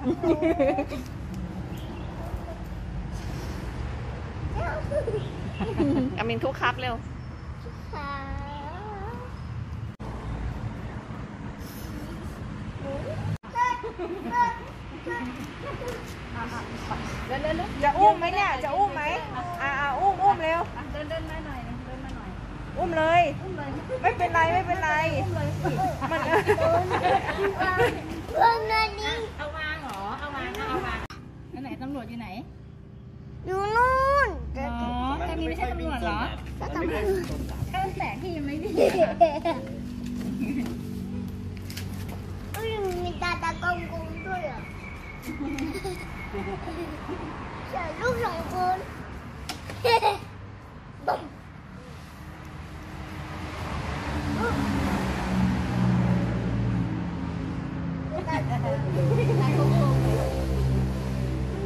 อามินทุกครับเร็วจะอุ้มไหมเนี่ย จะอุ้มไหมอ่าอุ้มอุ้มเร็ว เดินเดินมาหน่อยเดินมาหน่อย อุ้มเลย ไม่เป็นไรไม่เป็นไร มัน เอาวางเหรอ เอาวางเอาวางไหนตำร วจอยู่ไหนอยู่นู่นอ๋อแต่นี่ไม่ใช่ตำรวจเหรอก็ทำให้เออแสงที่ยังไม่ดีอุ้ยมีตาตากลมๆด้วยอะใส่ลูกสองคนบึ้ม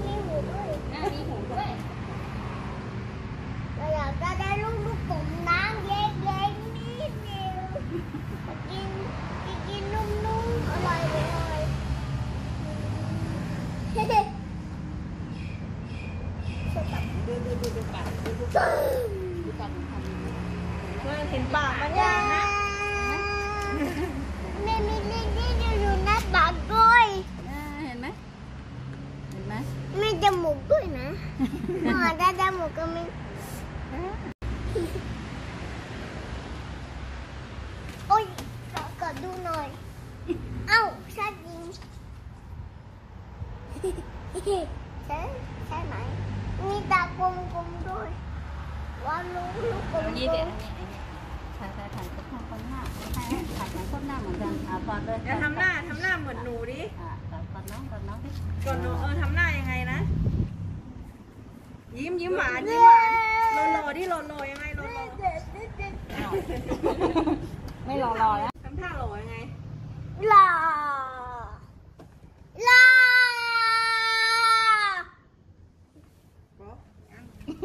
มีหูด้วย มีหูด้วย เราอยากจะได้ลูกลูกผมน้ำเล็กๆนิดเดียวกินกินนุ่มๆอร่อยเลยเฮ้ เห็นปากมันยังนะแม่มีลิ้นที่อยู่หน้าปากด้วยเห็นไหมเห็นไหมมีจมูกด้วยนะหมอได้จมูกก็มีโอ้ยขอกดดูหน่อย เอ้าใช่จริงใช่ใช่ไหม มีตากลมๆด้วยว่าลูกลูกกลมนี่เดี๋ยวถ่ายถ่ายถ่ายกับข้างคนหน้าถ่ายถ่ายกับคนหน้าเหมือนกันอะก่อนเลยอย่าทำหน้าทำหน้าเหมือนหนูดิอะก่อนก่อนน้องก่อนน้องดิก่อนหนูเออทำหน้ายังไงนะ ยิ้มยิ้มหวานยิ้มหวานโลโลดิโลโลยังไงโลโลไม่รอรอแล้วทำท่าหล่อยังไงหล่อ